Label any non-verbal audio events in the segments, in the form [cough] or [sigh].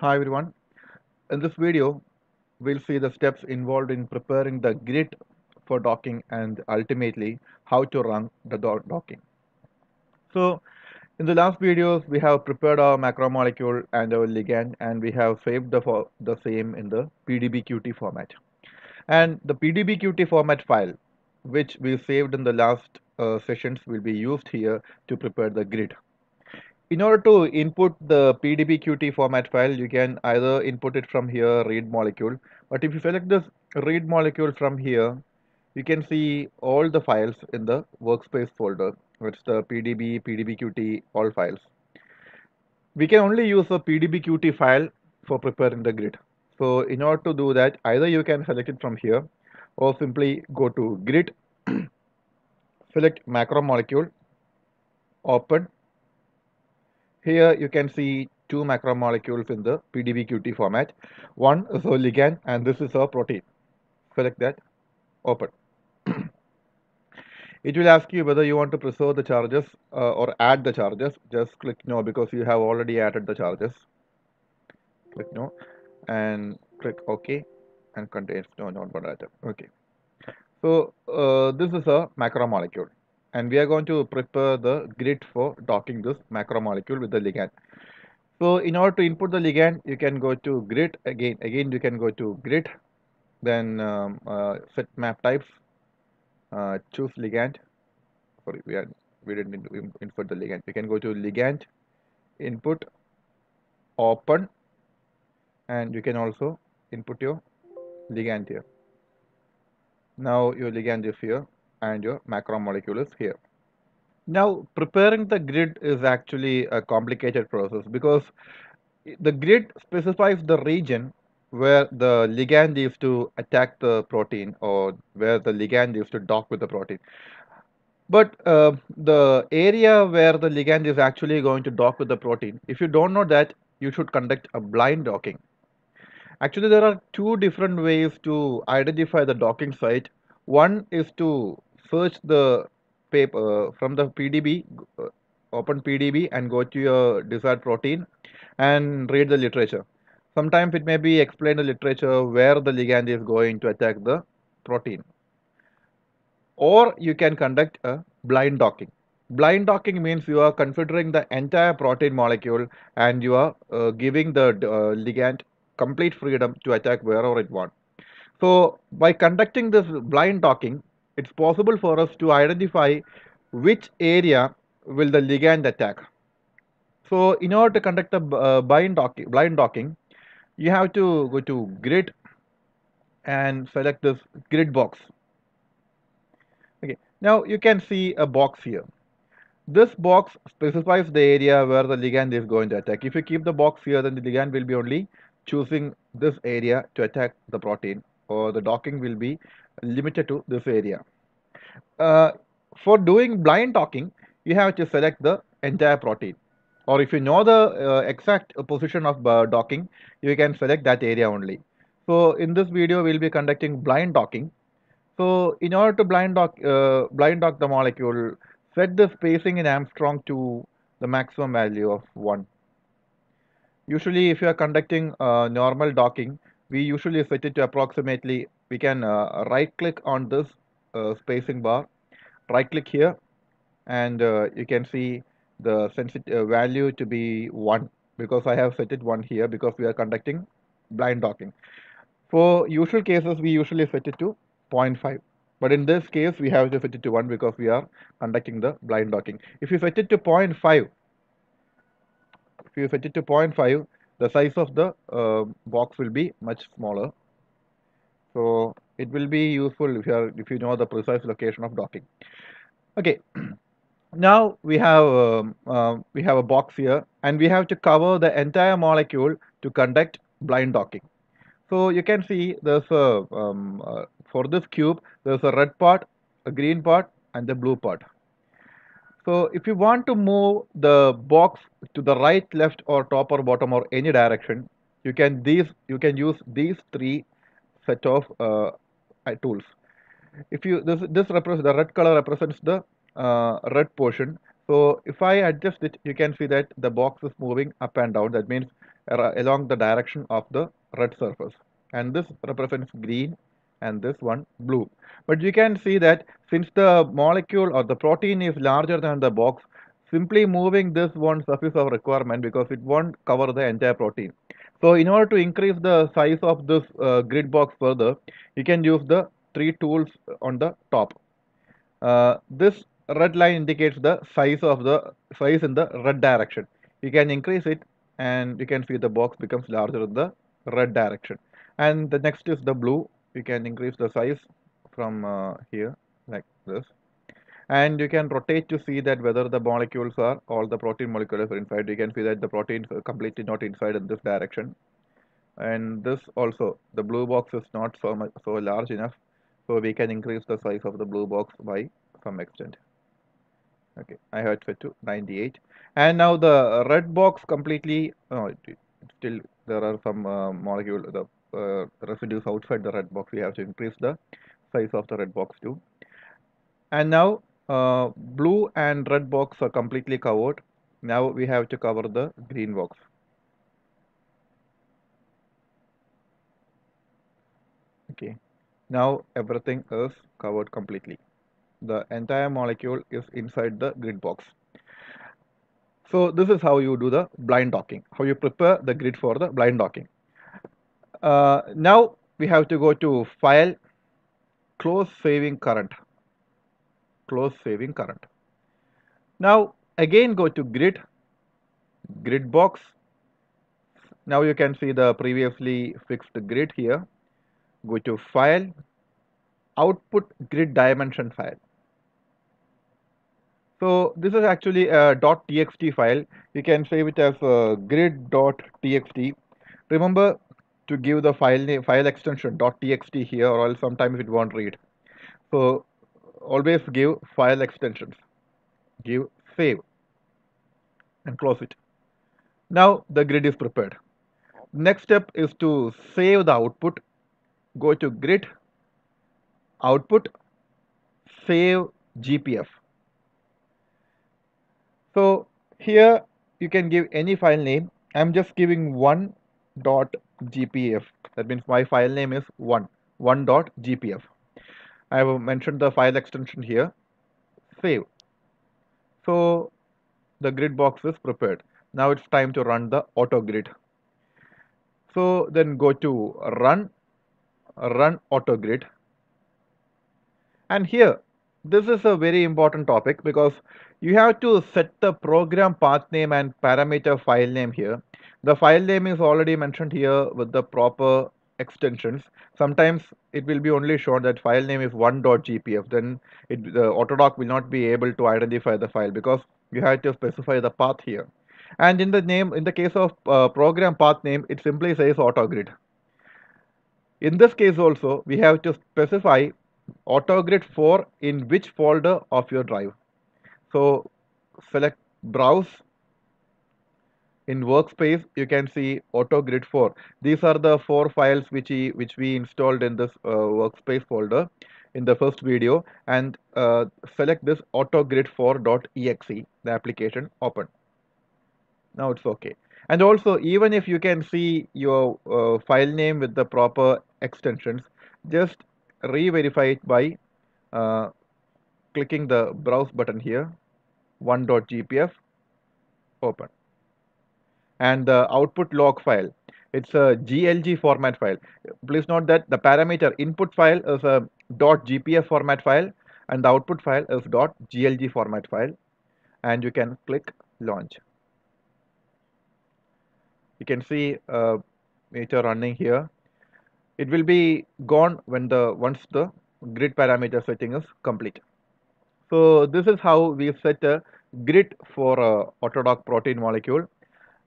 Hi everyone. In this video, we'll see the steps involved in preparing the grid for docking and ultimately how to run the docking. So in the last videos, we have prepared our macromolecule and our ligand and we have saved the, the same in the PDBQT format. And the PDBQT format file, which we saved in the last uh, sessions, will be used here to prepare the grid. In order to input the PDBQT format file, you can either input it from here, read molecule. But if you select this read molecule from here, you can see all the files in the workspace folder. It's the PDB, PDBQT, all files. We can only use a PDBQT file for preparing the grid. So in order to do that, either you can select it from here or simply go to grid, [clears throat] select macromolecule, open. Here you can see two macromolecules in the PDBQT format. One is a ligand and this is a protein. Select that, open. [clears throat] it will ask you whether you want to preserve the charges uh, or add the charges. Just click no because you have already added the charges. Click no and click OK and contains no non-volatile. Okay. So uh, this is a macromolecule and we are going to prepare the grid for docking this macromolecule with the ligand. So in order to input the ligand, you can go to grid again. Again, you can go to grid, then um, uh, set map types, uh, choose ligand. Sorry, we are we didn't in- in- input the ligand. You can go to ligand, input, open, and you can also input your ligand here. Now your ligand is here and your macromolecule is here. Now preparing the grid is actually a complicated process because the grid specifies the region where the ligand is to attack the protein or where the ligand is to dock with the protein. But uh, the area where the ligand is actually going to dock with the protein, if you don't know that, you should conduct a blind docking. Actually, there are two different ways to identify the docking site. One is to search the paper from the PDB, uh, open PDB and go to your desired protein and read the literature. Sometimes it may be explained the literature where the ligand is going to attack the protein. Or you can conduct a blind docking. Blind docking means you are considering the entire protein molecule and you are uh, giving the uh, ligand complete freedom to attack wherever it wants. So by conducting this blind docking, it's possible for us to identify which area will the ligand attack. So in order to conduct a uh, blind docking, blind docking, you have to go to grid and select this grid box. Okay, now you can see a box here. This box specifies the area where the ligand is going to attack. If you keep the box here, then the ligand will be only choosing this area to attack the protein or the docking will be limited to this area. Uh, for doing blind docking, you have to select the entire protein. Or if you know the uh, exact position of uh, docking, you can select that area only. So in this video, we'll be conducting blind docking. So in order to blind dock, uh, blind dock the molecule, set the spacing in Armstrong to the maximum value of 1. Usually if you are conducting uh, normal docking, we usually set it to approximately, we can uh, right click on this uh, spacing bar, right click here and uh, you can see the sensitive value to be 1 because I have set it 1 here because we are conducting blind docking. For usual cases, we usually set it to 0.5. But in this case, we have to set it to 1 because we are conducting the blind docking. If you set it to 0.5, if you set it to 0.5, the size of the uh, box will be much smaller. So it will be useful if you are if you know the precise location of docking. Okay. [clears throat] now we have um, uh, we have a box here and we have to cover the entire molecule to conduct blind docking. So you can see there's a um, uh, for this cube there's a red part, a green part, and a blue part. So if you want to move the box to the right, left, or top or bottom or any direction, you can these you can use these three set of uh, tools. If you this this represents the red color represents the uh, red portion. So if I adjust it, you can see that the box is moving up and down. That means along the direction of the red surface and this represents green and this one blue. But you can see that since the molecule or the protein is larger than the box, simply moving this one surface of requirement because it won't cover the entire protein. So in order to increase the size of this uh, grid box further, you can use the three tools on the top. Uh, this red line indicates the size of the size in the red direction. You can increase it and you can see the box becomes larger in the red direction. And the next is the blue. You can increase the size from uh, here like this and you can rotate to see that whether the molecules are all the protein molecules are inside. You can see that the protein is completely not inside in this direction. And this also the blue box is not so much so large enough so we can increase the size of the blue box by some extent. Okay i have set to 98 and now the red box completely oh, still there are some uh, molecule the uh, residues outside the red box. We have to increase the size of the red box too. And now uh, blue and red box are completely covered. Now we have to cover the green box. Okay. Now everything is covered completely. The entire molecule is inside the grid box. So this is how you do the blind docking. How you prepare the grid for the blind docking. Uh, now we have to go to file close saving current close saving current. Now again go to grid, grid box. Now you can see the previously fixed grid here. Go to file, output grid dimension file. So this is actually a .txt file. You can save it as uh, grid.txt. Remember to give the file name, file extension .txt here or else sometimes it won't read. So always give file extensions. Give save. And close it. Now the grid is prepared. Next step is to save the output. Go to grid output save gpf so here you can give any file name. I'm just giving one dot gpf that means my file name is one. One dot gpf I have mentioned the file extension here. Save. So the grid box is prepared. Now it's time to run the auto grid. So then go to run run auto grid. And here this is a very important topic because you have to set the program path name and parameter file name here. The file name is already mentioned here with the proper extensions. Sometimes it will be only shown that file name is 1.gpf then it, the autodock will not be able to identify the file because you have to specify the path here. And in the name in the case of uh, program path name it simply says autogrid. In this case also we have to specify autogrid 4 in which folder of your drive. So select browse in workspace you can see autogrid 4 these are the four files which we, which we installed in this uh, workspace folder in the first video. And uh, select this autogrid4.exe the application open. Now it's okay. And also even if you can see your uh, file name with the proper extensions just re-verify it by uh, clicking the browse button here 1.gpf open and the output log file. It's a GLG format file. Please note that the parameter input file is a .gpf format file and the output file is .glg format file and you can click launch. You can see a meter running here. It will be gone when the once the grid parameter setting is complete. So this is how we set a grid for uh, a Autodock protein molecule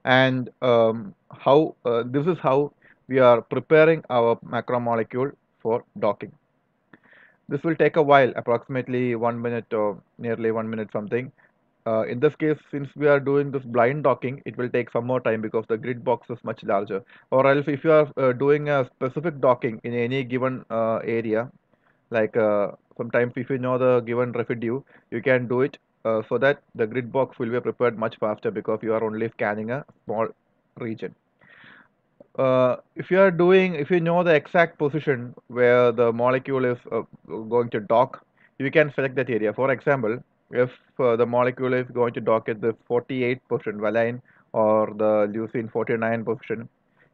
and um, how uh, this is how we are preparing our macromolecule for docking. This will take a while, approximately one minute or nearly one minute something. Uh, in this case, since we are doing this blind docking, it will take some more time because the grid box is much larger. Or else if you are uh, doing a specific docking in any given uh, area, like uh, sometimes if you know the given residue, you can do it uh, so that the grid box will be prepared much faster because you are only scanning a small region. uh, if you are doing, if you know the exact position where the molecule is uh, going to dock, you can select that area. For example, if uh, the molecule is going to dock at the 48 position valine or the leucine 49 position,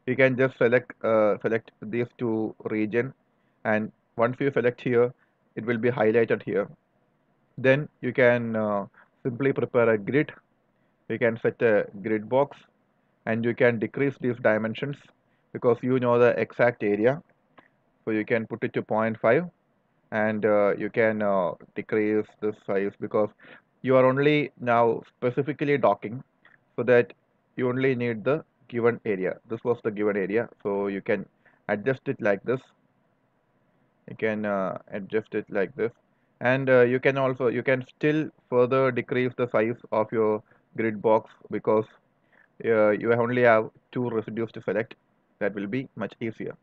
you can just select uh, select these two region, and once you select here, it will be highlighted here. Then you can uh, simply prepare a grid. You can set a grid box and you can decrease these dimensions because you know the exact area. So you can put it to 0.5 and uh, you can uh, decrease the size because you are only now specifically docking so that you only need the given area. This was the given area. So you can adjust it like this. You can uh, adjust it like this and uh, you can also you can still further decrease the size of your grid box because uh, you only have two residues to select. That will be much easier.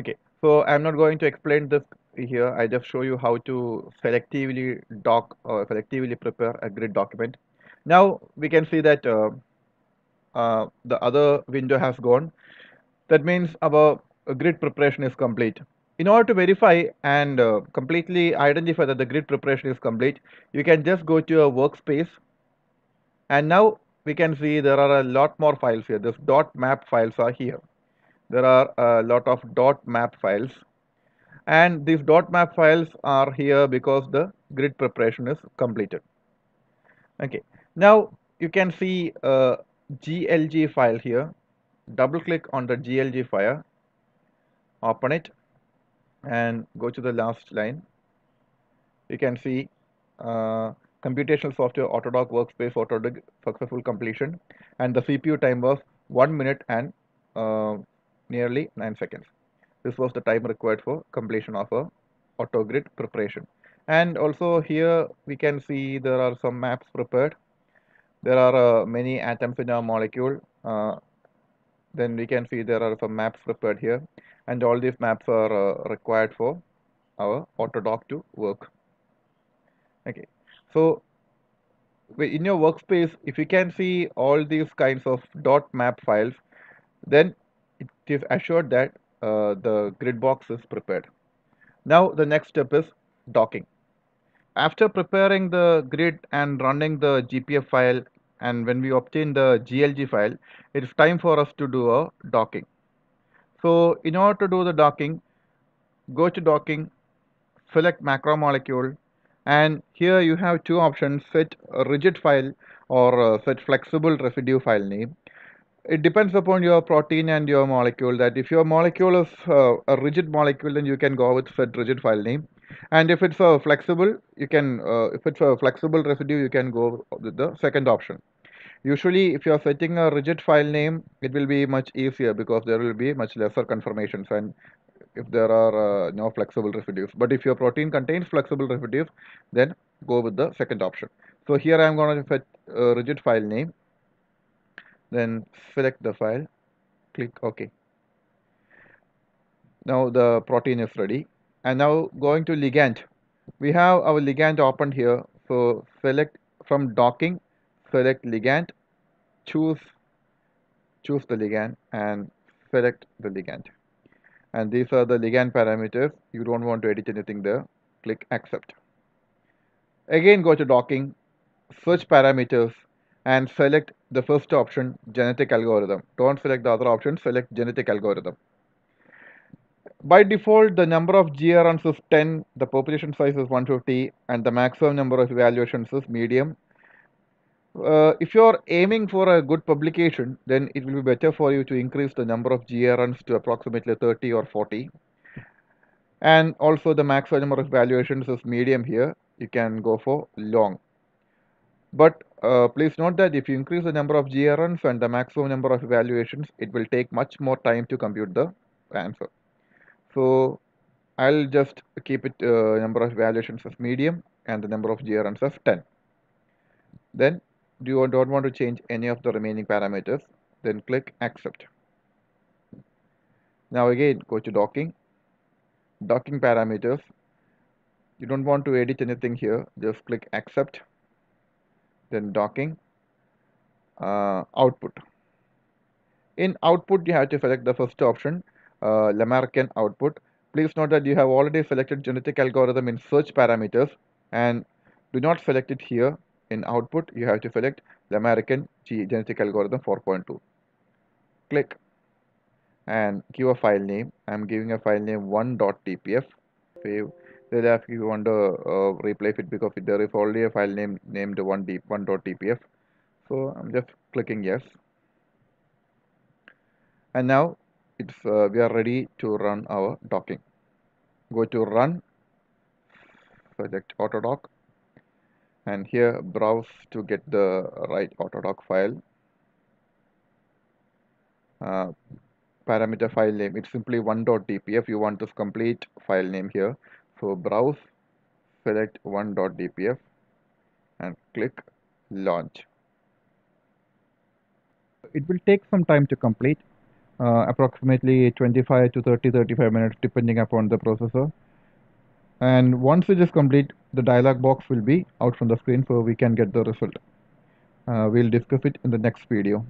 Okay so i'm not going to explain this here. I just show you how to selectively dock or selectively prepare a grid document. Now we can see that uh, uh, the other window has gone. That means our grid preparation is complete in order to verify and uh, completely identify that the grid preparation is complete you can just go to your workspace and now we can see there are a lot more files here. This dot map files are here. There are a lot of dot map files. And these dot map files are here because the grid preparation is completed. Okay. Now you can see a GLG file here. Double click on the GLG file. Open it and go to the last line. You can see uh, computational software Autodock workspace Autodock successful completion and the CPU time was 1 minute and uh, nearly 9 seconds. This was the time required for completion of a AutoGrid preparation. And also here we can see there are some maps prepared. There are uh, many atoms in our molecule. Then we can see there are some maps prepared here and all these maps are uh, required for our Autodock to work. Okay, so in your workspace, if you can see all these kinds of dot map files, then it is assured that uh, the grid box is prepared. Now the next step is docking. After preparing the grid and running the GPF file and when we obtain the GLG file, it is time for us to do a docking. So in order to do the docking, go to docking, select macromolecule, and here you have two options set rigid file or uh, set flexible residue file name it depends upon your protein and your molecule that if your molecule is uh, a rigid molecule then you can go with set rigid file name and if it's a flexible you can uh, if it's a flexible residue you can go with the second option usually if you are setting a rigid file name it will be much easier because there will be much lesser conformations and if there are uh, no flexible residues. But if your protein contains flexible residues, then go with the second option. So here I am going to set a rigid file name. Then select the file, click OK. Now the protein is ready. And now going to ligand. We have our ligand opened here. So select from docking, select ligand, choose choose the ligand and select the ligand. And these are the ligand parameters. You don't want to edit anything there. Click accept. Again go to docking search parameters and select the first option genetic algorithm. Don't select the other option select genetic algorithm by default the number of GRNs is 10 the population size is 150 and the maximum number of evaluations is medium uh, if you're aiming for a good publication, then it will be better for you to increase the number of GRNs to approximately 30 or 40. And also the maximum number of evaluations is medium here. You can go for long. But uh, please note that if you increase the number of GRNs and the maximum number of evaluations, it will take much more time to compute the answer. So I'll just keep it uh, number of evaluations as medium and the number of GRNs as 10. Then do you don't want to change any of the remaining parameters then click accept. Now again go to docking. Docking parameters. You don't want to edit anything here just click accept then docking. Uh, output. In output, you have to select the first option, uh, Lamarckian output. Please note that you have already selected genetic algorithm in search parameters and do not select it here in output. You have to select Lamarckian genetic algorithm 4.2. Click and give a file name. I'm giving a file name 1.tpf. Save. Ask if you want to uh, replace it because there is already a file name named 1.tpf. So I'm just clicking yes and now it's uh, we are ready to run our docking. Go to run select autodock and here browse to get the right autodock file. Uh, parameter file name it's simply 1.dpf you want this complete file name here. So browse select 1.dpf and click launch. It will take some time to complete uh, approximately 25 to 30 35 minutes depending upon the processor. And once it is complete the dialog box will be out from the screen so we can get the result. Uh, we'll discuss it in the next video